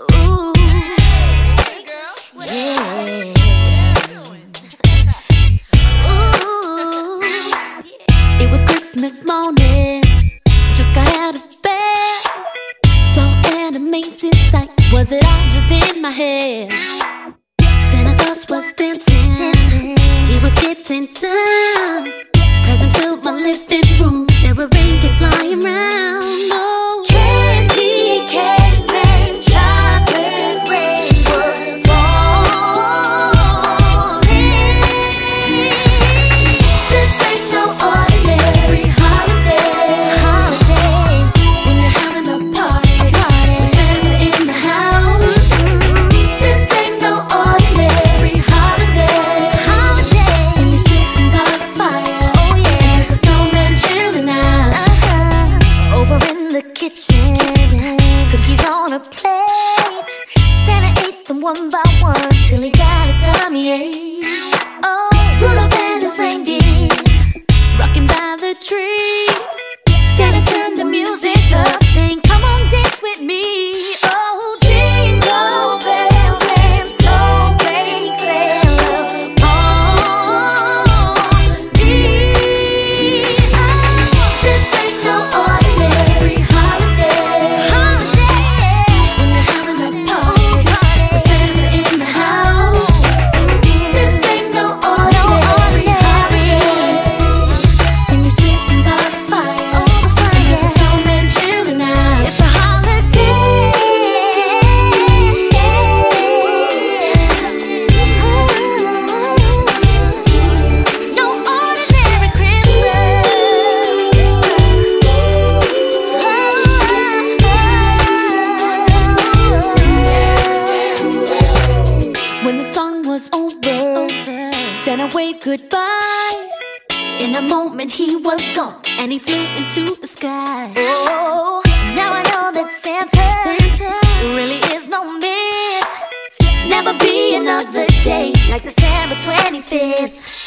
Ooh. Yeah. Ooh. It was Christmas morning, just got out of bed. Saw an amazing sight. Was it all just in my head? Santa Claus was dancing, he was getting time. Presents filled my living. one by time was over. Sent a wave goodbye. In a moment he was gone, and he flew into the sky. Oh, now I know that Santa, Santa really is no myth. Never be another day like December 25th.